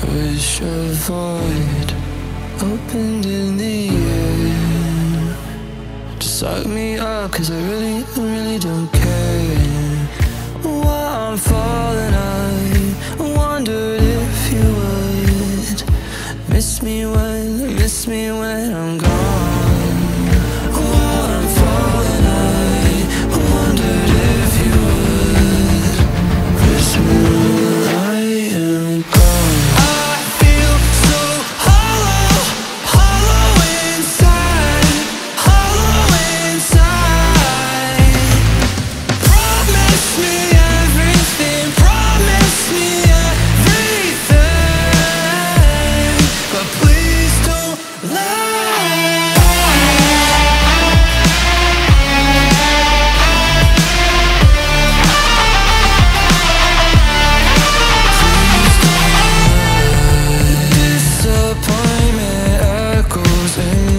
Push a void opened in the air. Just suck me up cause I really, really don't care. While I'm falling I wondered if you would Miss me when, miss me when I'm gone. say